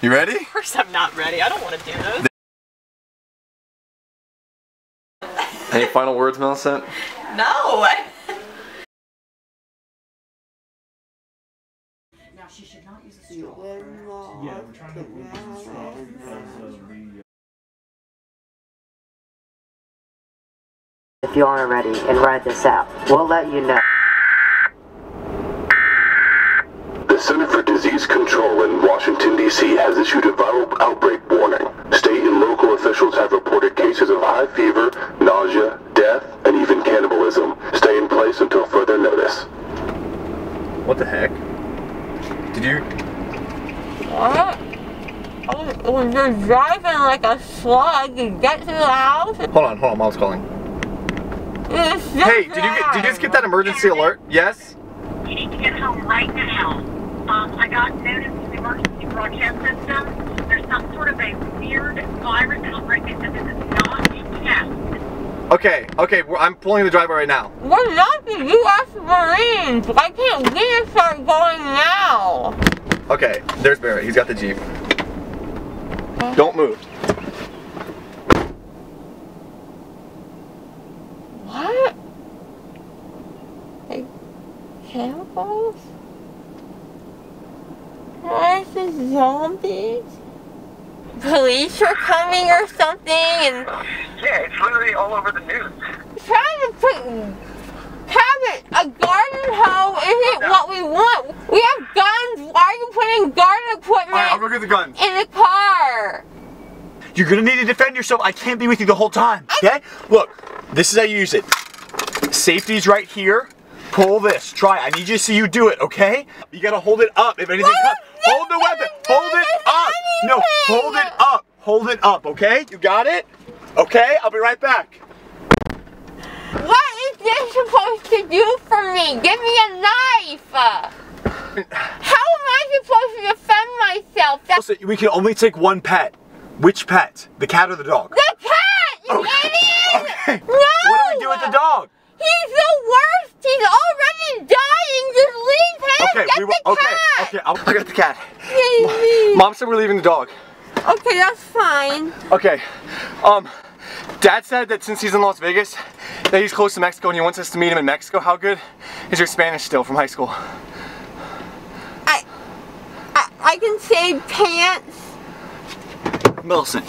You ready? Of course I'm not ready. I don't want to do this. Any final words, Millicent? No. I- If you aren't ready and ride this out, we'll let you know. The Center for Disease Control in Washington, D.C. has issued a viral outbreak warning. State and local officials have reported cases of high fever, nausea, death, and even cannibalism. Stay in place until further notice. What the heck? Did you? What? Oh, I was just driving like a slug to get to the house. Hold on, hold on. Mom's calling. Hey, did you get, did you just get that emergency alert? Yes. You need to get home right now. Um, I got notice in the emergency broadcast system. There's some sort of a weird virus outbreak that this is not a test. Okay, okay. we're- I'm pulling the driver right now. We're not the U.S. Marines. Why can't we start going now? Okay, there's Barrett. He's got the jeep. Don't move. What? Like cannibals? Zombies? Police are coming or something and Yeah, it's literally all over the news. trying to put Cabot, a garden hoe isn't what we want. We have guns. Why are you putting garden equipment right, I'll go get the gun. in the car? You're gonna need to defend yourself. I can't be with you the whole time. Okay? Look, this is how you use it. Safety's right here. Pull this. Try. I need you to see you do it. Okay? You gotta hold it up. If anything comes, hold the weapon. Hold it up. No, hold it up. Hold it up. Okay? You got it? Okay? I'll be right back. What is this supposed to do for me? Give me a knife. How am I supposed to defend myself? That's we can only take one pet. Which pet? The cat or the dog? the cat, you idiot! Okay. No! What do we do with the dog? He's the worst. He's already dying. Just leave him. Okay, Get we the Okay, cat. okay. I'll, I got the cat. Mom said we're leaving the dog. Okay, that's fine. Okay. Um, Dad said that since he's in Las Vegas, that he's close to Mexico and he wants us to meet him in Mexico. How good is your Spanish still from high school? I, I, I can say pants. Millicent,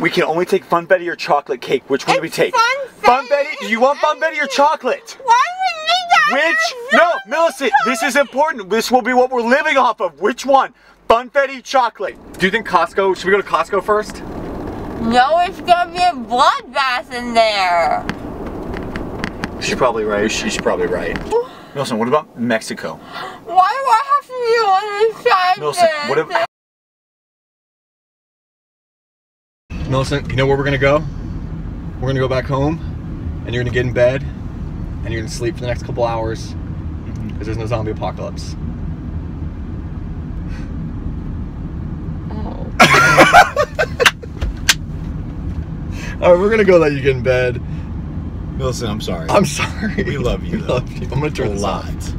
we can only take Fun Betty or chocolate cake. Which one do we It's take? Funfetti. Betty. Do you want Fun Betty or chocolate? Why would we die? Which? No, Millicent, this is important. This will be what we're living off of. Which one? Funfetti, chocolate. Do you think Costco? Should we go to Costco first? No, it's gonna be a bloodbath in there. She's probably right. She's probably right. Millicent, what about Mexico? Why do I have to be on this side? Millicent, what if- Millicent, you know where we're gonna go? We're gonna go back home, and you're gonna get in bed, and you're gonna sleep for the next couple hours, mm-hmm. because there's no zombie apocalypse. Oh. All right, we're gonna go let you get in bed. Millicent, I'm sorry. I'm sorry. We love you, We though. love you. I'm gonna turn a this lot. off.